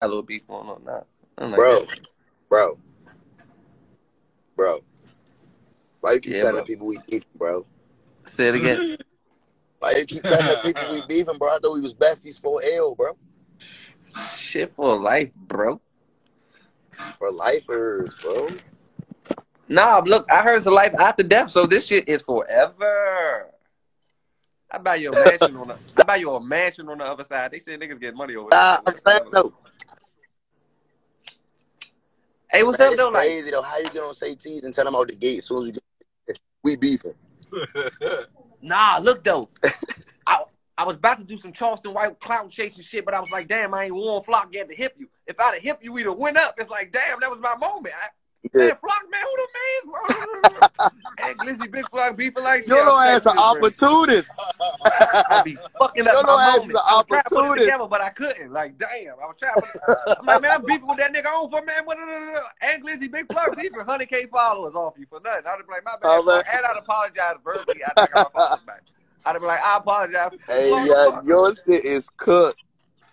a little beef going on now. Like, bro, bro, bro. Why you keep Yeah, telling bro. people we beefing, bro? Say it again. Why you keep telling people we beefing, bro? I thought we was besties for L, bro. Shit for life, bro. For lifers, bro. Nah, look, I heard it's a life after death, so this shit is forever. I buy you a mansion on the I buy you a mansion on the other side. They said niggas get money over there. Nah, I'm saying though. Hey, what's Man, up it's though? Like, crazy though. How you gonna say cheese and tell them out the gate as soon as you get we beefing? nah, look though. I I was about to do some Charleston White clown chasing shit, but I was like, damn, I ain't Warren Flock get to hip you. If I'd have hip you, we'd have went up. It's like, damn, that was my moment. I, Yeah. Man, Flock, man, who the man's, and Glizzy Big Flock beefing like. Your little ass an texting this, bro. opportunist. I be fucking up Your my little ass is an I trying to put it opportunist. together, but I couldn't. Like, damn, I was trying. To, I'm like, man, I'm beefing with that nigga on for man. What, uh, uh, uh, and Glizzy Big Flock beefing 100k followers off you for nothing. I'd be like, my bad, man. And I'd apologize verbally. I'd take our followers back. I'd be like, I apologize. Hey, yeah, your shit is cooked.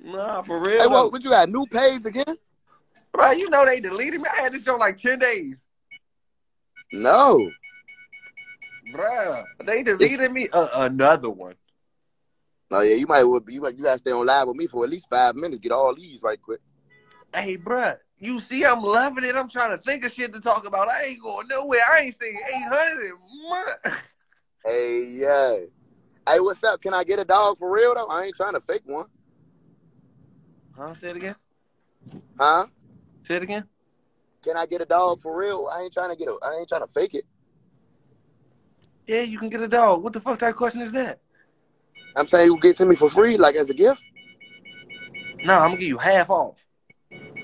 Nah, for real. Hey, what? What you got? New page again? Right, you know they deleted me. I had this show like 10 days. No. Bruh, they deleted me. Uh, another one. Oh yeah, you might. be- You might. You gotta stay on live with me for at least five minutes. Get all these right quick. Hey, bruh, you see I'm loving it. I'm trying to think of shit to talk about. I ain't going nowhere. I ain't seen 800 in months. Hey, yeah. Hey, what's up? Can I get a dog for real though? I ain't trying to fake one. Huh? Say it again. Huh? Say it again. Can I get a dog for real? I ain't trying to get a. I ain't trying to fake it. Yeah, you can get a dog. What the fuck type of question is that? I'm saying you get to me for free, like as a gift. No, I'm gonna give you half off.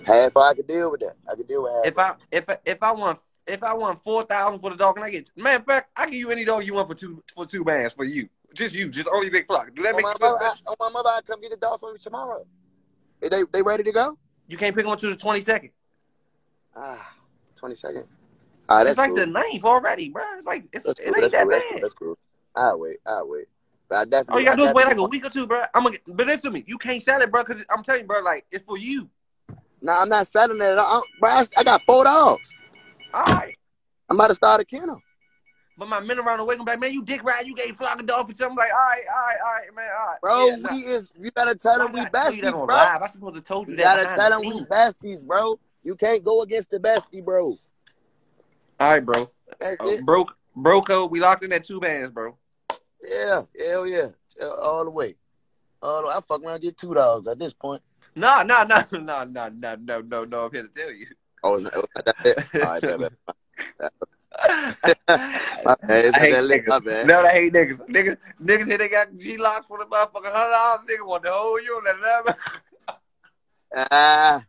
Half I could deal with that. I could deal with half. If I if I, if I want if I want four thousand for the dog, and I get man, in fact, I give you any dog you want for two for two bands for you. Just you, just only big flock. Do that on, make my you mother, I, on my mother, I come get the dog for me tomorrow. They they ready to go? You can't pick them to the twenty second. Ah, twenty second. Ah, that's It's like cool. the ninth already, bro. It's like it's, That's it ain't That's that cool. That's bad. cool. That's cool. I'll wait. I'll wait. But I definitely. All you gotta do is wait like a week or two, bro. I'm gonna, but listen to me. You can't sell it, bro, because I'm telling you, bro, like it's for you. Nah, I'm not selling that. I, bro, I, I got four dogs. All right. I'm about to start a kennel. But my men around the way gonna be like, man, you dick ride, you gave Flock a dog. I'm like, all right, all right, all right, man, all right. Bro, Yeah, nah. we is you gotta tell them we gotta tell you that besties, bro. live. I supposed to told you You that. gotta tell them we besties, bro. You can't go against the bestie, bro. All right, bro. That's Uh, it. broke, broco. We locked in at two bands, bro. Yeah, hell yeah, Uh, all the way. All the. I fuck around and get two dollars at this point. No, no, no, no, no, no, no, no, no. I'm here to tell you. Oh, it's not, oh, not that bad. All right, that bad. My I bad. It's not hate that my niggas. bad. No, I hate niggas. Niggas, niggas here they got G locks for the motherfucking hundred dollars. Nigga want the whole unit. Ah,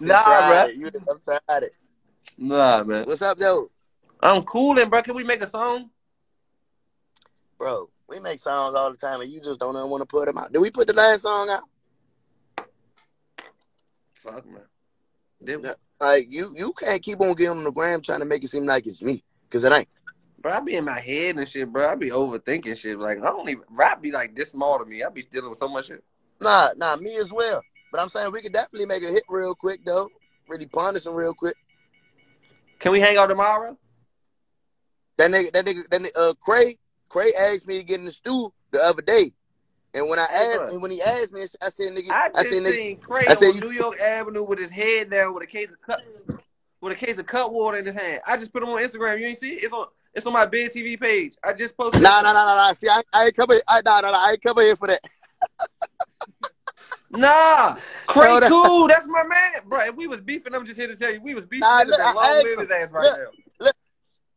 Nah, it. You, I'm tired. It. Nah, man. What's up, though, I'm coolin', bro. Can we make a song? bro? We make songs all the time, and you just don't want to put them out. Did we put the last song out? Fuck, man. Did we? Like you, you can't keep on getting on the gram trying to make it seem like it's me, cause it ain't. Bro, I be in my head and shit, bro. I be overthinking shit. Like, I don't even, rap be like this small to me. I be dealing with so much shit. Nah, nah, me as well. But I'm saying we could definitely make a hit real quick though. Really punish him real quick. Can we hang out tomorrow? That nigga, that nigga, that nigga, uh, Cray, Cray asked me to get in the stew the other day, and when I asked, and when he asked me, I said, nigga, I I, just said, nigga, Craig I said on New York Avenue with his head down with a case of cut with a case of cut water in his hand. I just put him on Instagram. You ain't see it? It's on it's on my BidTV page. I just posted nah, nah, nah, nah, nah. See, I, I ain't coming, I, nah, nah, nah, I ain't coming here for that. Nah, Craig on. cool. That's my man, bro. If we was beefing, I'm just here to tell you, we was beefing. Nah, look, I long live his ass right Look, now. look.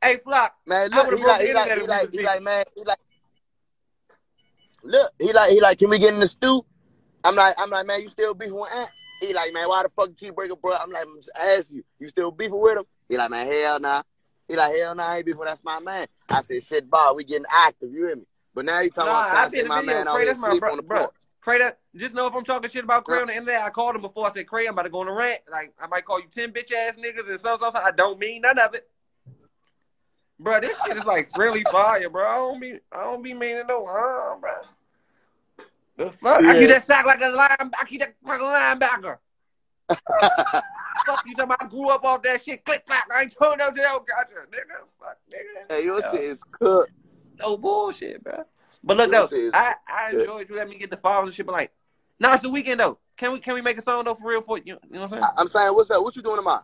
Hey, Flock. Man, look, would've he like, he like, he like, he like, man, he like. Look, he like, he like, can we get in the stew? I'm like, I'm like, man, you still beefing with Ant? He like, man, why the fuck you keep breaking, bro? I'm like, I'm just asking you, you still beefing with him? He like, man, hell nah. He like, hell nah, I ain't beefing. That's my man. I said, shit, Bob, we getting active. You hear me? But now you talking Nah, about I trying to my man out Cray, here sleep bro- on the bro. porch. Cray, that, just know if I'm talking shit about Cray on the internet, I called him before. I said, Cray, I'm about to go on a rant. Like, I might call you 10 bitch ass niggas and something. I don't mean none of it. Bro, this shit is like friendly fire, bro. I don't be, I don't be meaning no harm, bro. The fuck? I Yeah. keep that sack like a line, I keep that a linebacker. Fuck you talking about I grew up off that shit. Click clack. I ain't told no jail. Gotcha, nigga. Fuck, nigga. Hey, your shit is cooked. No bullshit, bro. But look Your though, I, I good. enjoyed you let me get the files and shit, but like, nah, it's the weekend though. Can we can we make a song though for real for you? You know what I'm saying? I, I'm saying, what's up? What you doing tomorrow?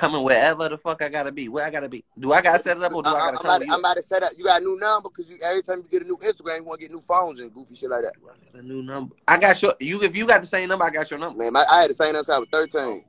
Coming wherever the fuck I gotta be. Where I gotta be. Do I gotta set it up or do I, I, gotta am come about, to to- I'm about to set up. You got a new number because you every time you get a new Instagram, you want to get new phones and goofy shit like that. I got a new number. I got your you if you got the same number, I got your number. Man, my, I had the same answer with 13.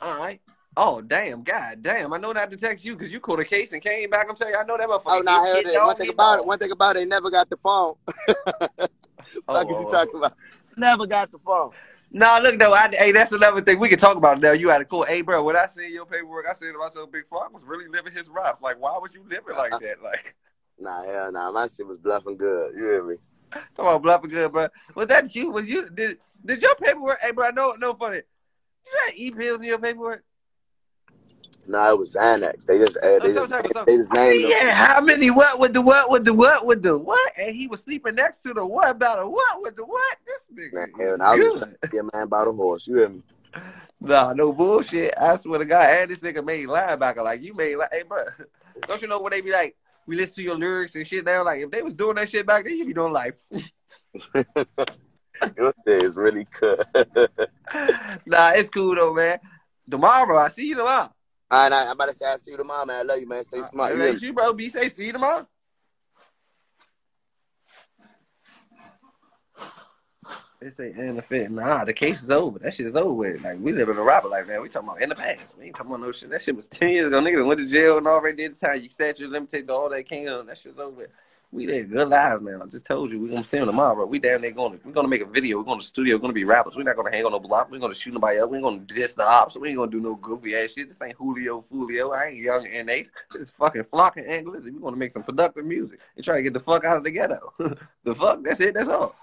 All right. Oh damn, god damn! I know not to text you because you called a case and came back. I'm telling you, I know that motherfucker. Oh, no, Get- hell, that. one thing get about dog. it, one thing about it, they never got the phone. Oh, Fuck is oh, you oh. talking about? Never got the phone. No, look though, I, hey, that's another thing we can talk about now. You had a cool, hey, bro. When I see your paperwork, I said to myself, Big Fuck was really living his raps. Like, why was you living like that? Like, Nah, hell nah. My shit was bluffing good. You hear me? come on, bluffing good, bro. Was that you? Was you? Did did your paperwork? Hey, bro, know, no funny. Did you have e pills in your paperwork? Nah, it was Xanax. They just, uh, they Some just, type they just named them. Yeah, how many? What with the what with the what with the what? And he was sleeping next to the what about a what with the what? This nigga. Man, hell, I was just good. trying to get a man about a horse. You hear me? Nah, no bullshit. I swear to God, and this nigga made linebacker like you made. Like, hey, bro, don't you know when they be like, we listen to your lyrics and shit now? Like, if they was doing that shit back then, you be doing life. Your shit is really good. nah, it's cool though, man. Tomorrow, I see you tomorrow. All right, I'm about to say I see you tomorrow, man. I love you, man. Stay uh, smart. You hear you, bro? Be safe. See you tomorrow. They say in the fit. Nah, the case is over. That shit is over with. Like we live in a rapper life, man. We talking about in the past. We ain't talking about no shit. That shit was ten years ago. Nigga went to jail and already did the time. You statute limited all that kingdom. That shit's over with. We live good lives, man. I just told you we gonna see them tomorrow, bro. We down there going. We're gonna make a video. We're going to studio. We're gonna be rappers. We're not gonna hang on no block. We're gonna shoot nobody up. We ain't gonna diss the ops. We ain't gonna do no goofy ass shit. This ain't Julio Foolio. I ain't young and ace. It's fucking flocking and. We're gonna make some productive music and try to get the fuck out of the ghetto. the fuck. That's it. That's all.